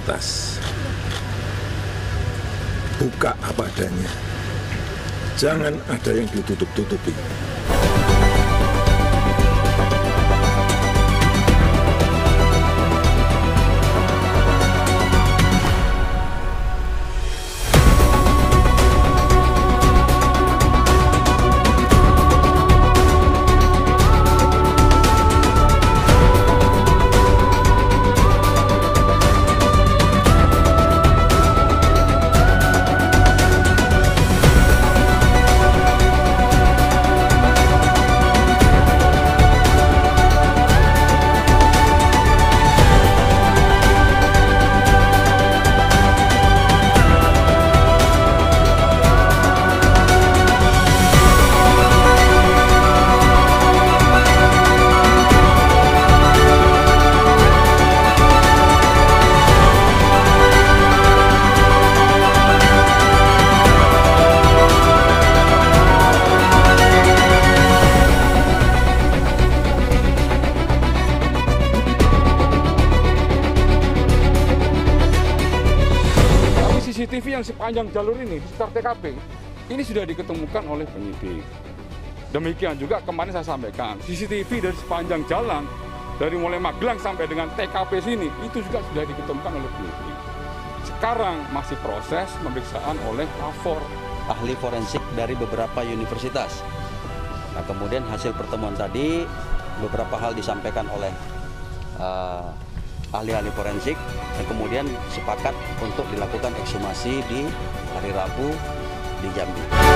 tuntas. Buka apa adanya. Jangan ada yang ditutup-tutupi. CCTV yang sepanjang jalur ini di sekitar TKP ini sudah diketemukan oleh penyidik. Demikian juga kemarin saya sampaikan CCTV dari sepanjang jalan dari mulai Magelang sampai dengan TKP sini itu juga sudah diketemukan oleh penyidik. Sekarang masih proses pemeriksaan oleh lapor. ahli forensik dari beberapa universitas. Nah, kemudian hasil pertemuan tadi beberapa hal disampaikan oleh eh, ahli-ahli forensik dan kemudian sepakat untuk dilakukan ekshumasi di hari Rabu di Jambi.